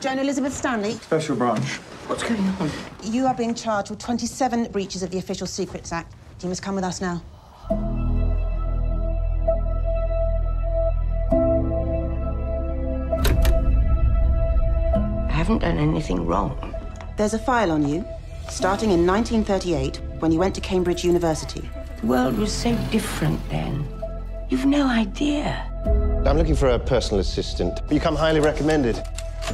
Joan Elizabeth Stanley, Special branch. What's going on? you are being charged with 27 breaches of the Official Secrets Act. You must come with us now. I haven't done anything wrong. There's a file on you, starting in 1938, when you went to Cambridge University. The world was so different then. You've no idea. I'm looking for a personal assistant. You come highly recommended.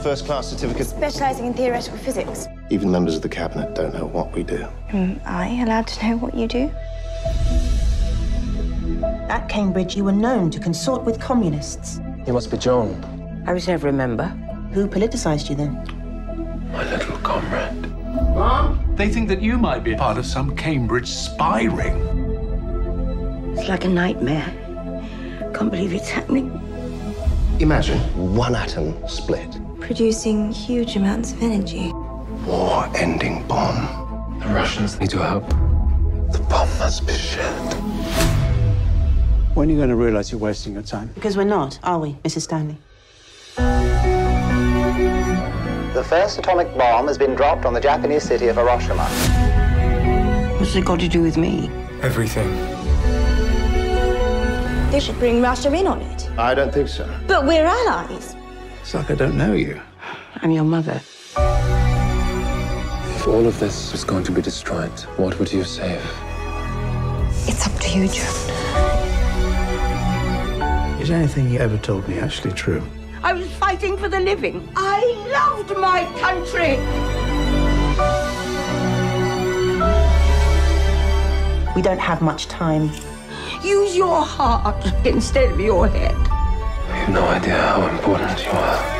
First class certificate. Specialising in theoretical physics. Even members of the cabinet don't know what we do. Am I allowed to know what you do? At Cambridge, you were known to consort with communists. You must be Joan, I was never a member. Who politicized you then? my little comrade. They think that you might be part of some Cambridge spy ring. It's like a nightmare. Can't believe it's happening. Imagine one atom split. Producing huge amounts of energy. War ending bomb. The Russians need your help. The bomb must be shared. When are you going to realize you're wasting your time? Because we're not, are we, Mrs. Stanley? The first atomic bomb has been dropped on the Japanese city of Hiroshima. What's it got to do with me? Everything. They should bring Russia in on it. I don't think so. But we're allies. It's like I don't know you. I'm your mother. If all of this was going to be destroyed, what would you save? It's up to you, Joan. Is anything you ever told me actually true? I was fighting for the living. I loved my country. We don't have much time. Use your heart instead of your head. No idea how important you are.